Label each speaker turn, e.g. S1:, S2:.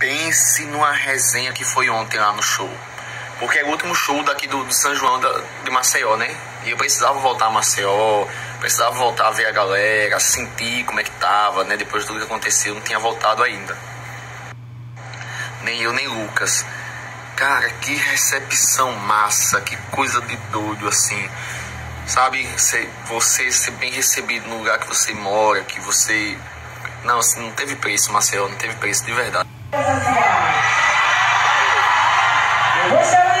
S1: pense numa resenha que foi ontem lá no show. Porque é o último show daqui do, do São João da, de Maceió, né? E eu precisava voltar a Maceió, precisava voltar a ver a galera, sentir como é que tava, né? Depois de tudo que aconteceu, não tinha voltado ainda. Nem eu, nem Lucas. Cara, que recepção massa, que coisa de doido, assim. Sabe, você ser bem recebido no lugar que você mora, que você. Não, assim, não teve preço, Maceió, não teve preço de verdade.
S2: Você